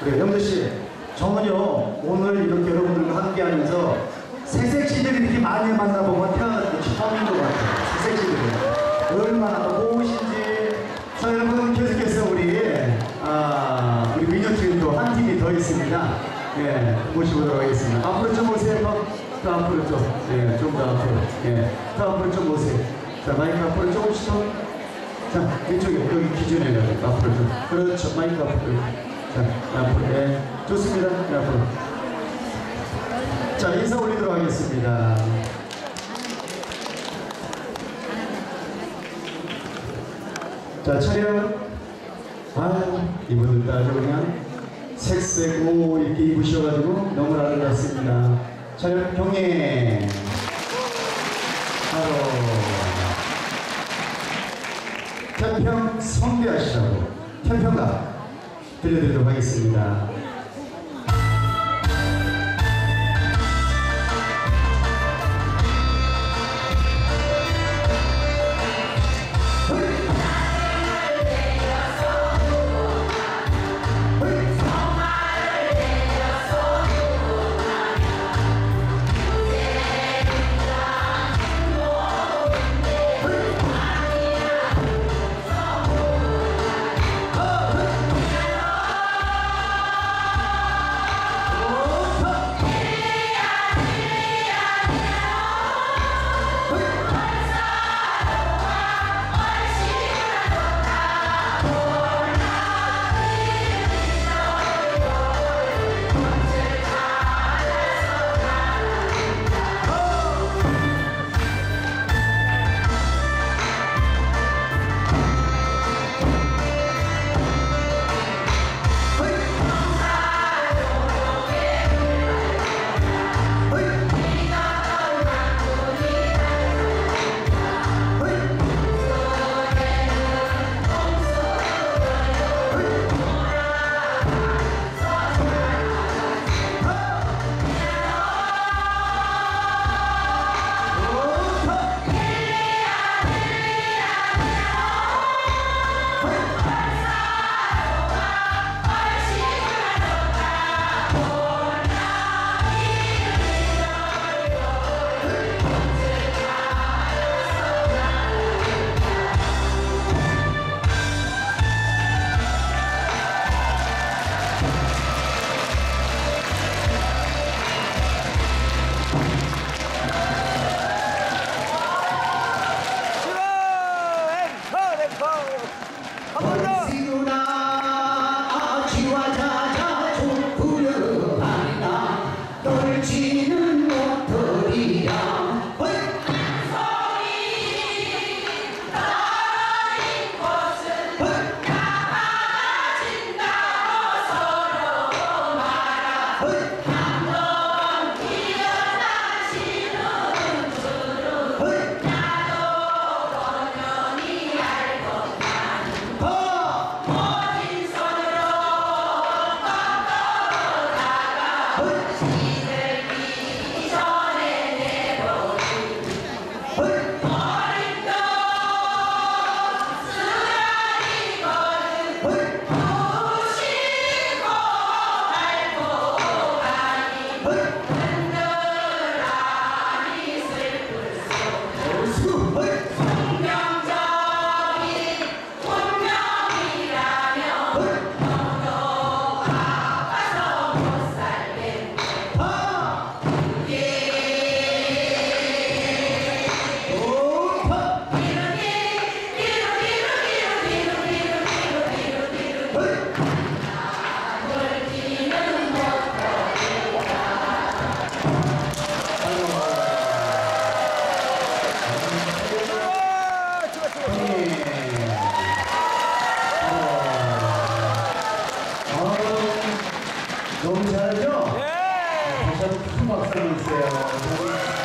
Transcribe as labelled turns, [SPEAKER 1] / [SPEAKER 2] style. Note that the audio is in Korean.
[SPEAKER 1] 그래 영재 씨, 저는요 오늘 이렇게 여러분들과 함께 하면서 새색시들이 이렇게 많이 만나보면 태어나서 처음인 것 같아요. 새색시들이 얼마나 또 고우신지. 자 여러분 계속해서 우리 아 우리 민요팀도 한 팀이 더 있습니다. 예 모시보도록 하겠습니다. 앞으로 좀 오세요. 더, 더 앞으로 좀, 예, 좀 더 앞으로, 예, 더 앞으로 좀 오세요. 자 마이크 앞으로 조금씩 더. 자, 이쪽에 여기 기준에 앞으로 좀. 그렇죠. 마이크 앞으로. 자, 앞으로. 네. 좋습니다. 네, 앞으로. 자, 인사 올리도록 하겠습니다. 자, 차렷. 아, 이분들 아주 그냥 색색 옷 이렇게 입으셔가지고 너무 아름답습니다. 차렷 경례. 바로. 태평 성대하시라고 태평가 들려드리도록 하겠습니다. 너무 잘하죠? 네! 다시 한번 큰 박수 주세요.